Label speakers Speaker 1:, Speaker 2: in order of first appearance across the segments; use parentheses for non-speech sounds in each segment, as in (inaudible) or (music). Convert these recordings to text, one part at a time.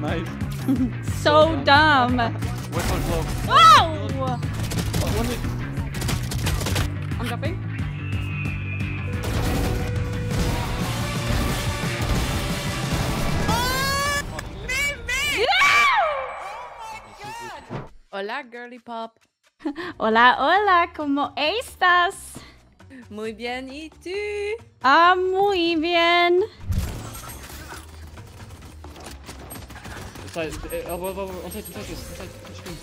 Speaker 1: nice.
Speaker 2: So dumb.
Speaker 1: Wait for glow.
Speaker 2: Oh!
Speaker 1: Oh.
Speaker 2: I'm dropping.
Speaker 3: Hola, girly pop. (laughs)
Speaker 2: Hola, hola, ¿cómo estás?
Speaker 3: Muy bien, ¿y tú?
Speaker 2: Ah, muy bien.
Speaker 1: Side, uh, elbow, elbow, elbow, on side, on side, yes, screen.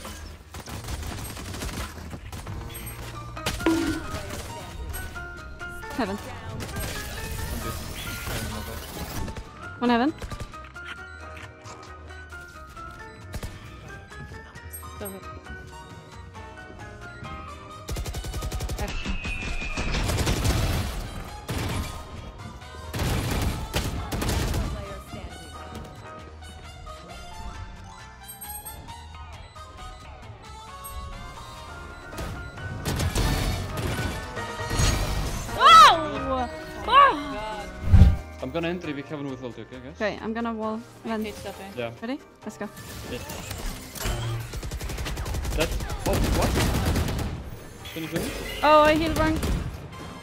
Speaker 2: Heaven. One heaven.
Speaker 3: Go ahead.
Speaker 1: I'm gonna enter if Kevin with ulti, okay, guys?
Speaker 2: Okay, I'm gonna wall. Vent.
Speaker 3: Okay, stop it.
Speaker 1: Yeah.
Speaker 2: Ready? Let's go.
Speaker 1: Yes. That. Oh, what? Can you finish?
Speaker 2: Oh, I healed wrong.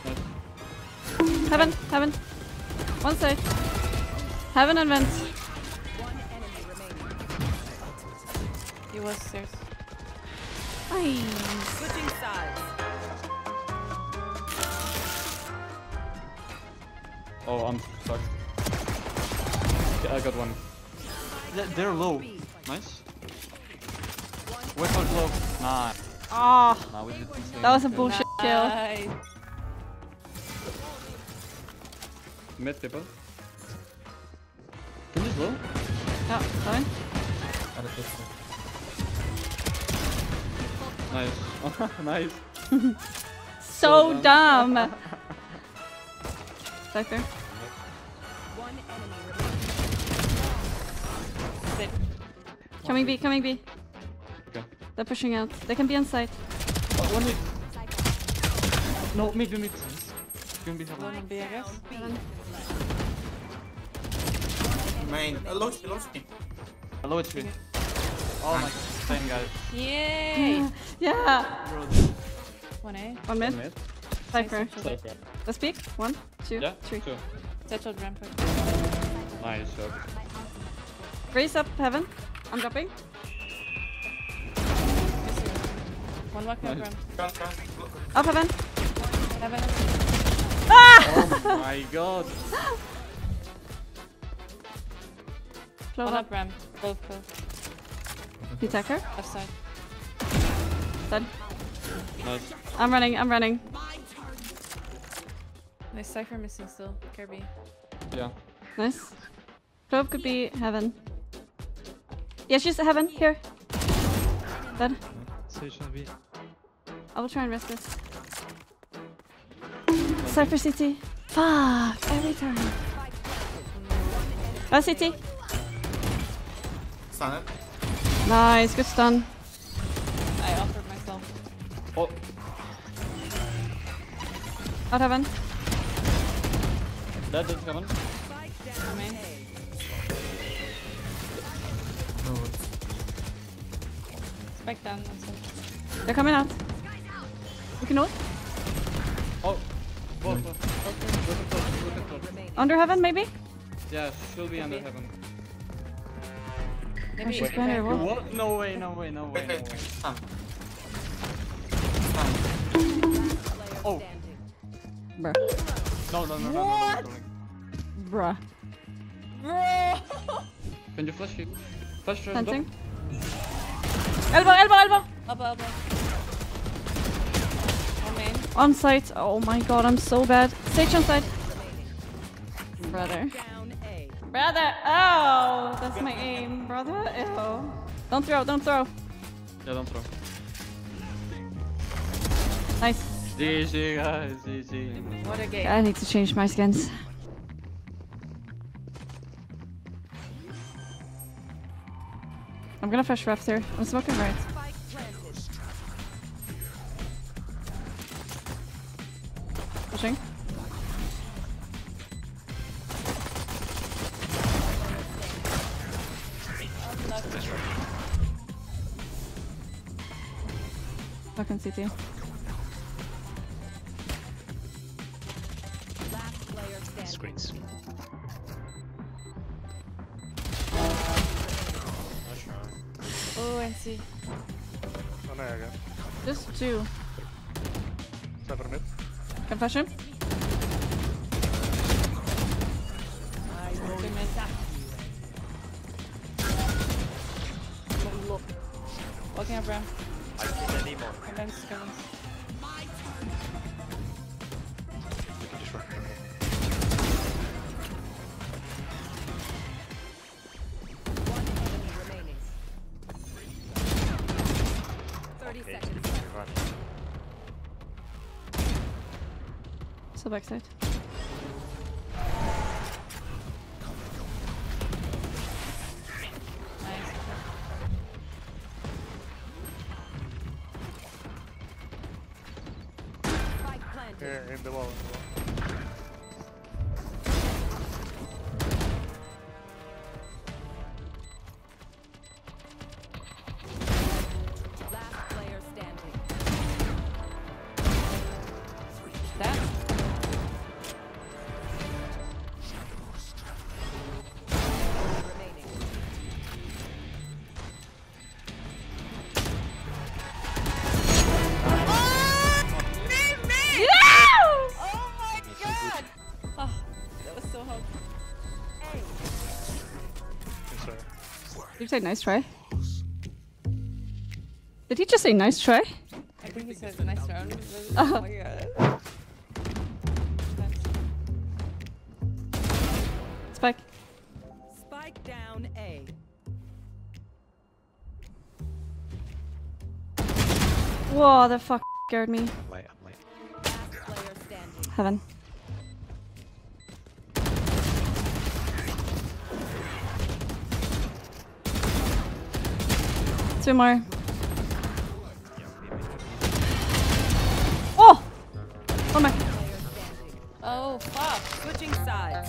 Speaker 1: Nice.
Speaker 2: Heaven, heaven. One side. Heaven and vent.
Speaker 3: He was stairs.
Speaker 2: Nice.
Speaker 4: Switching sides.
Speaker 1: Oh, I'm stuck. Okay, I got one. They're, they're low. Nice. Wait for glow. Nah.
Speaker 2: Oh,
Speaker 1: Nah, we did
Speaker 2: that was a bullshit kill.
Speaker 3: Nice.
Speaker 1: Mid people. Can you slow?
Speaker 2: Ja, fine.
Speaker 1: Nice. (laughs) nice. (laughs)
Speaker 2: So
Speaker 1: Well
Speaker 2: dumb. (laughs) Back there.
Speaker 4: One enemy remaining.
Speaker 2: Coming B, coming B.
Speaker 1: Okay.
Speaker 2: They're pushing out. They can be inside.
Speaker 1: Oh, one mid. No, mid, mid, mid. Can be
Speaker 3: One
Speaker 1: heaven.
Speaker 3: on B, I guess.
Speaker 2: Heaven.
Speaker 5: Main. Uh, low HP, low HP.
Speaker 1: Low HP. Oh my god. guys. (laughs)
Speaker 3: Yay!
Speaker 2: Yeah.
Speaker 3: One A.
Speaker 2: One mid.
Speaker 1: Mid.
Speaker 2: Cypher.
Speaker 1: Cypher.
Speaker 2: Let's peek. One, two,
Speaker 1: Yeah,
Speaker 2: three.
Speaker 1: two.
Speaker 3: Settled ramp.
Speaker 1: Nice job.
Speaker 2: Raise up heaven. I'm dropping.
Speaker 3: One walk
Speaker 1: Nice.
Speaker 3: ramp.
Speaker 5: Run, run. Look.
Speaker 2: Up heaven.
Speaker 3: Heaven. Ah!
Speaker 1: Oh my god. (laughs)
Speaker 2: Flow
Speaker 3: One
Speaker 2: up.
Speaker 3: up ramp. Both, both.
Speaker 2: You take her.
Speaker 3: Left side.
Speaker 2: Dead.
Speaker 1: Nice.
Speaker 2: I'm running. I'm running.
Speaker 3: Nice Cypher missing still. Kirby.
Speaker 1: Yeah.
Speaker 2: Nice. Clove could be heaven. Yeah, she's heaven. Here. Dead.
Speaker 1: Sage on B.
Speaker 2: I will try and rest this. Cypher CT. Fuck. Every time. Oh, CT.
Speaker 5: Stun it.
Speaker 2: Nice. Good stun.
Speaker 3: I offered myself.
Speaker 1: Oh,
Speaker 2: Out heaven.
Speaker 1: That did heaven.
Speaker 3: Remain.
Speaker 5: No.
Speaker 3: Spike down. One side.
Speaker 2: They're coming out. We can ult.
Speaker 1: Oh. Both, both. Look look at.
Speaker 2: Under heaven, maybe?
Speaker 1: Yeah, she'll be under heaven.
Speaker 3: Maybe
Speaker 2: she's
Speaker 3: Wait,
Speaker 2: behind her
Speaker 3: back.
Speaker 2: wall.
Speaker 1: What? No way, no way, no way,
Speaker 5: Wait,
Speaker 1: no
Speaker 5: wait,
Speaker 1: way.
Speaker 5: wait. Stun. Stun.
Speaker 1: Oh.
Speaker 2: Bruh.
Speaker 1: No, no, no, no, no, no, no.
Speaker 2: Bruh.
Speaker 3: Bro!
Speaker 1: Can you flash it? Flash uh,
Speaker 2: Planting. Elbow, elbow, elbow!
Speaker 3: Up, up, up. One.
Speaker 2: On site. Oh my god, I'm so bad. Sage on site. Brother. Brother! Oh! That's my aim. Brother! Ew. Don't throw, don't throw.
Speaker 1: Yeah, don't throw.
Speaker 2: Nice.
Speaker 1: GG guys, GG.
Speaker 3: What a game.
Speaker 2: I need to change my skins. I'm gonna flash ref there. I'm smoking right. Pushing.
Speaker 3: left.
Speaker 6: That's right.
Speaker 2: Fucking CT.
Speaker 4: Last player standing.
Speaker 6: Screens.
Speaker 3: Oh, NC.
Speaker 7: One A again.
Speaker 2: Just two.
Speaker 7: Cypher mid.
Speaker 2: Can flash him?
Speaker 3: Two. Walking up ramp.
Speaker 6: I can't anymore.
Speaker 3: Events coming.
Speaker 7: Just
Speaker 2: Still backside.
Speaker 3: Nice.
Speaker 7: Yeah, in the wall, in the wall.
Speaker 2: Say nice try? Did he just say nice try?
Speaker 3: I think he said nice round. (laughs)
Speaker 2: Uh-huh.
Speaker 3: Oh my god.
Speaker 2: Spike.
Speaker 4: Spike down A.
Speaker 2: Whoa, the fuck scared me.
Speaker 6: I'm I'm late.
Speaker 4: Last player standing.
Speaker 2: Heaven. Two more. Oh! Oh my.
Speaker 3: Oh fuck.
Speaker 4: Switching sides.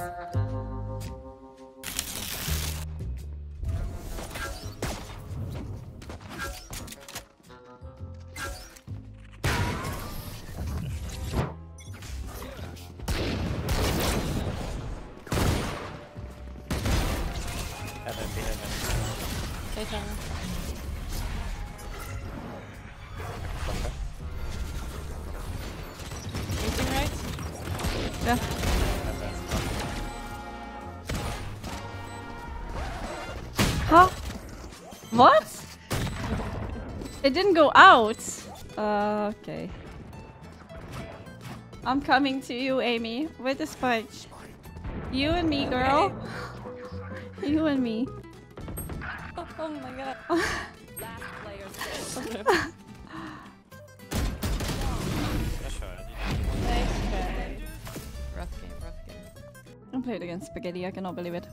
Speaker 6: Heaven, be heaven.
Speaker 2: Yeah. Huh? What? It didn't go out. Uh, okay. I'm coming to you, Amy, with the spike. You and me, girl. (laughs) You and me.
Speaker 3: Oh, oh my god. (laughs) (laughs)
Speaker 2: I played against Spaghetti, I cannot believe it.